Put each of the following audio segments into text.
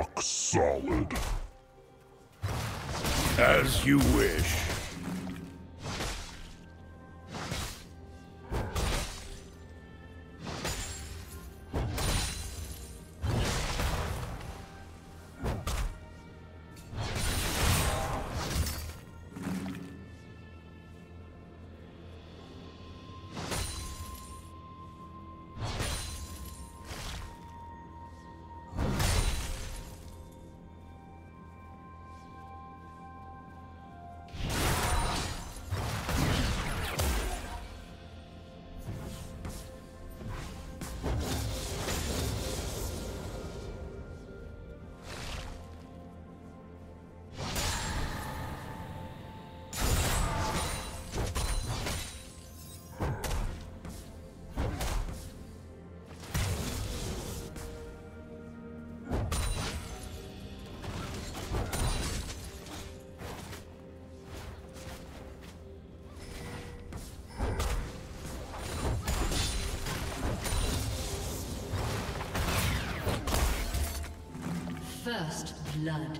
rock solid. As you wish. First blood.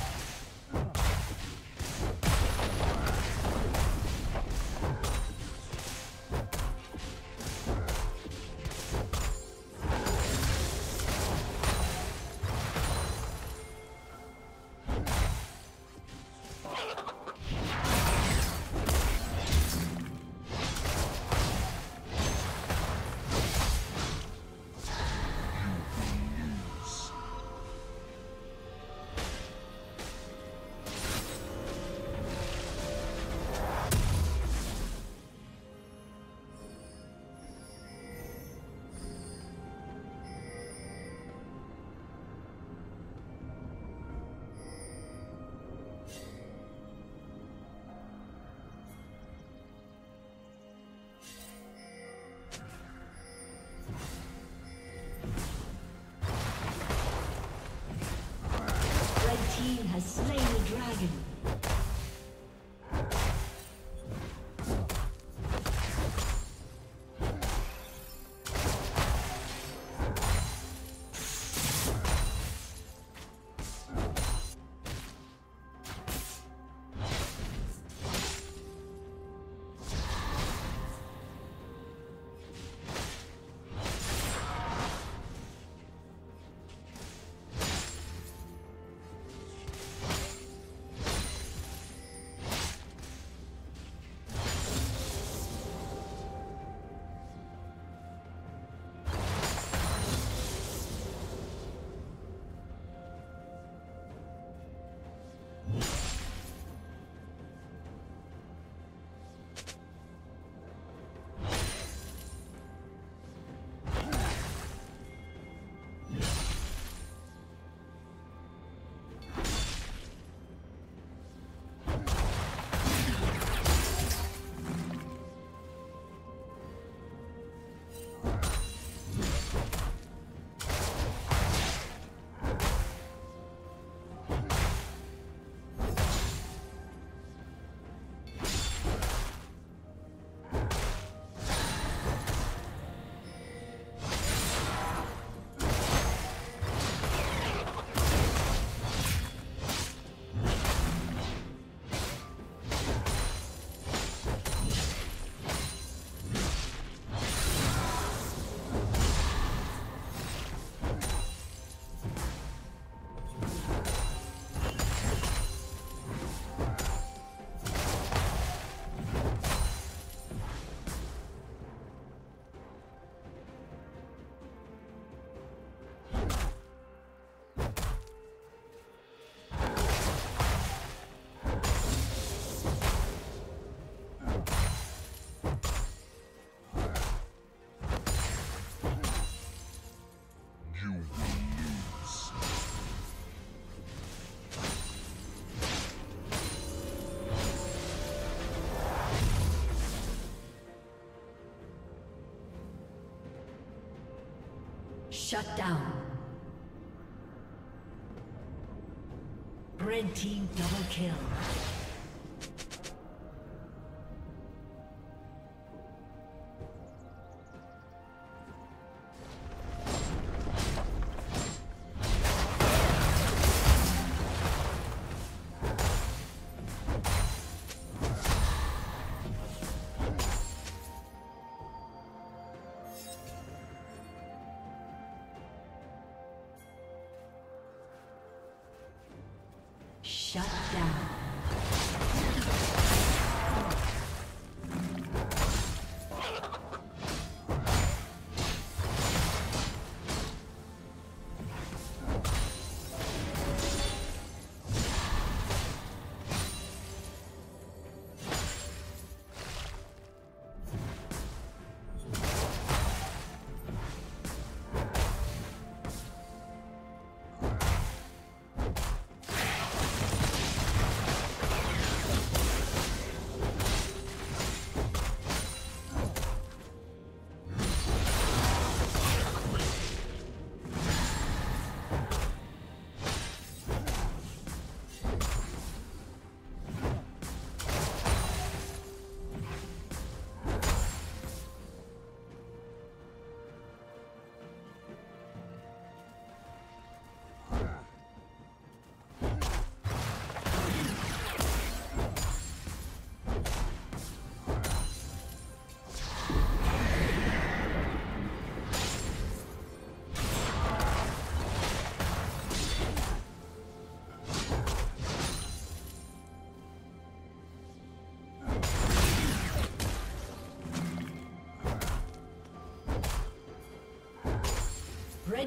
Shut down. Red team double kill.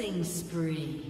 Killing spree.